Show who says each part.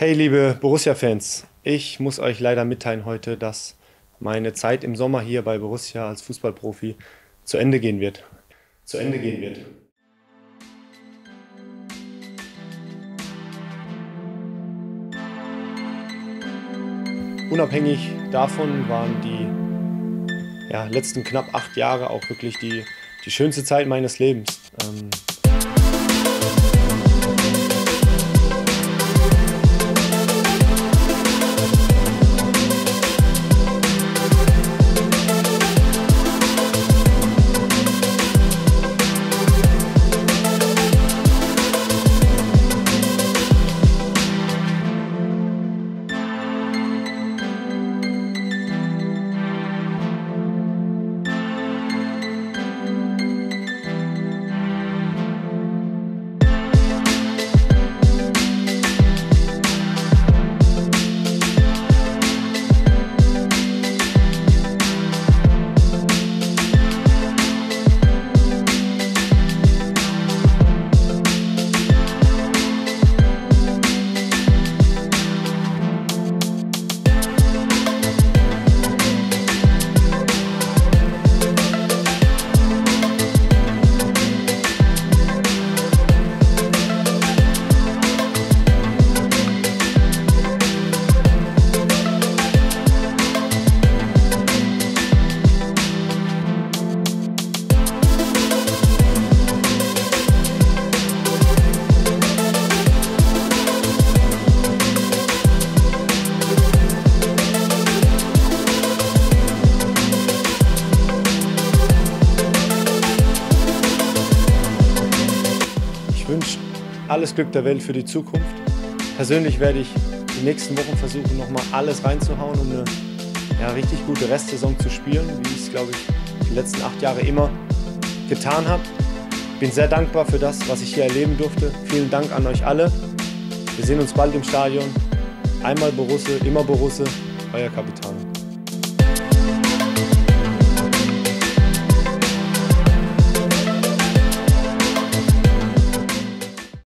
Speaker 1: Hey liebe Borussia-Fans, ich muss euch leider mitteilen heute, dass meine Zeit im Sommer hier bei Borussia als Fußballprofi zu Ende gehen wird. Zu Ende gehen wird. Unabhängig davon waren die ja, letzten knapp acht Jahre auch wirklich die, die schönste Zeit meines Lebens. Ähm, wünsche alles Glück der Welt für die Zukunft. Persönlich werde ich die nächsten Wochen versuchen, nochmal alles reinzuhauen, um eine ja, richtig gute Restsaison zu spielen, wie ich es, glaube ich, die letzten acht Jahre immer getan habe. Bin sehr dankbar für das, was ich hier erleben durfte. Vielen Dank an euch alle. Wir sehen uns bald im Stadion. Einmal Borusse, immer Borusse, euer Kapitän.